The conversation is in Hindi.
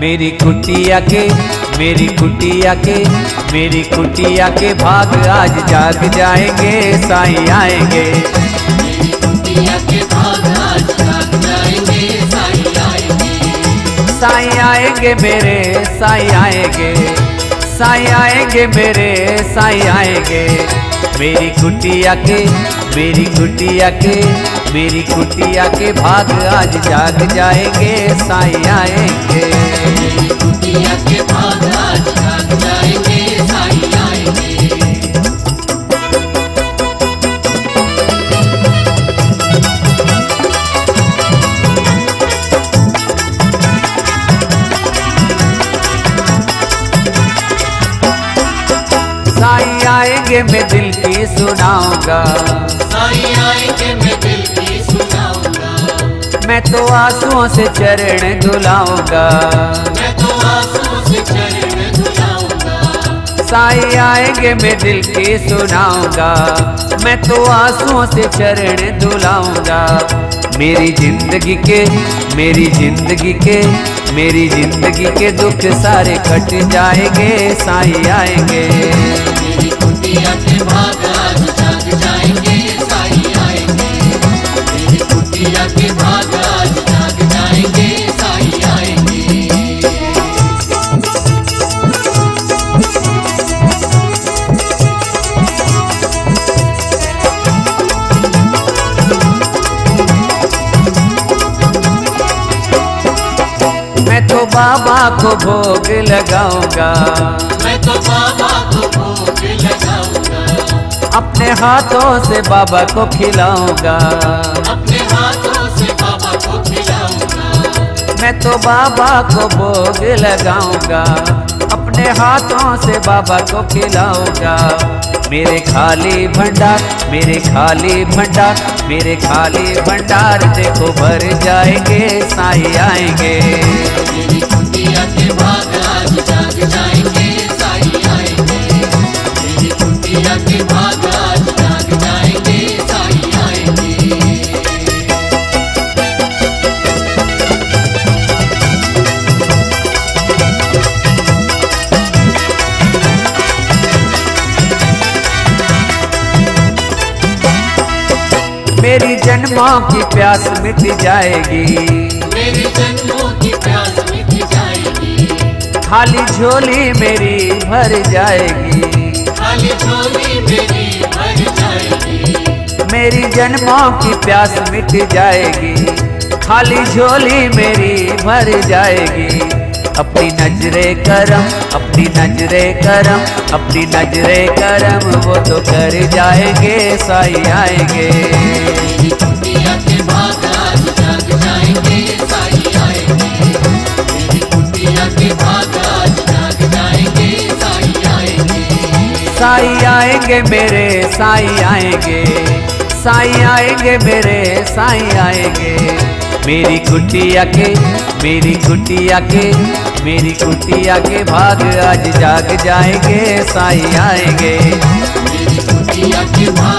मेरी कुटिया के, मेरी कुटिया के, मेरी कुटिया के भाग आज जाग जाएँगे, साई आएँगे। साईं आएँगे मेरे, साई आएँगे। साईं आएँगे, मेरे साई आएँगे। मेरी कुटिया के, मेरी कुटिया के, मेरी कुटिया के भाग आज जाग जाएँगे, साई आएँगे। मेरी कुटिया के भाग साईं आएँगे मैं दिल की सुनाऊँगा। साईं आएँगे मैं दिल की सुनाऊँगा। मैं तो आंसुओं से चरण धुलाऊँगा मैं तो आंसुओं से चरण धुलाऊँगा साईं आएँगे मैं दिल की सुनाऊँगा। मैं तो आंसुओं से चरण धुलाऊँगा मेरी ज़िंदगी के मेरी ज़िंदगी के मेरी ज़िंदगी के दुख सारे कट जाएँगे। साईं आएँगे। तो बाबा को भोग लगाऊँगा। मैं तो बाबा को भोग लगाऊँगा। अपने हाथों से बाबा को खिलाऊँगा। अपने हाथों से बाबा को खिलाऊँगा। मैं तो बाबा को भोग लगाऊँगा। अपने हाथों से बाबा को खिलाऊँगा। मेरे खाली भंडार मेरे खाली भंडार मेरे खाली भंडार देखो भर जाएँगे साईं आएँगे। मेरी जन्मों की प्यास मिट जाएगी। मेरी जन्मों की प्यास मिट जाएगी। खाली झोली मेरी भर जाएगी। खाली झोली मेरी भर जाएगी। मेरी जन्मों की प्यास मिट जाएगी। खाली झोली मेरी भर जाएगी। अपनी नजरे करम, अपनी नजरे करम, अपनी नजरे करम, वो तो कर जाएँगे, साई आएँगे। साई आएँगे मेरे, साई आएँगे। साई आएँगे मेरे, साई आएँगे। मेरी कुटिया के, मेरी कुटिया के मेरी कुटिया के भाग आज जाग जाएँगे साई आएँगे। मेरी कुटिया के भाग